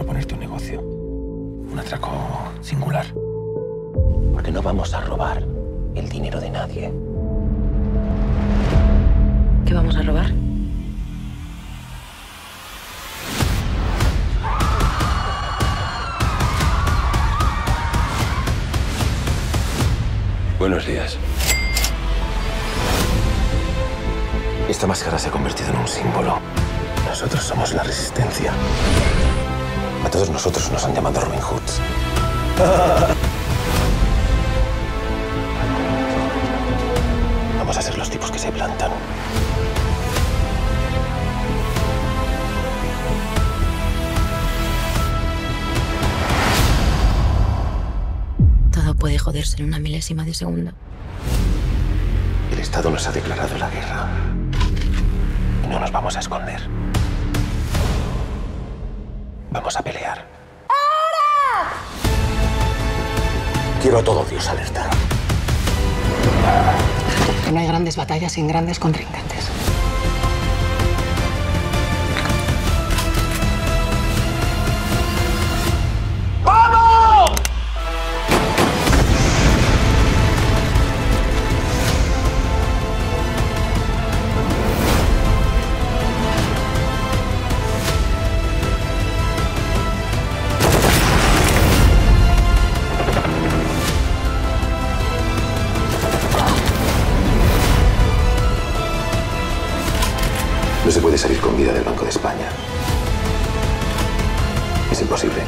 proponerte un negocio. Un atraco singular. Porque no vamos a robar el dinero de nadie. ¿Qué vamos a robar? Buenos días. Esta máscara se ha convertido en un símbolo. Nosotros somos la resistencia. A todos nosotros nos han llamado Robin Hoods. Vamos a ser los tipos que se plantan. Todo puede joderse en una milésima de segundo. El Estado nos ha declarado la guerra. Y no nos vamos a esconder. A pelear. Quiero a todo Dios alerta. No hay grandes batallas sin grandes contrincantes. No se puede salir con vida del Banco de España. Es imposible.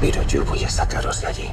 Pero yo voy a sacaros de allí.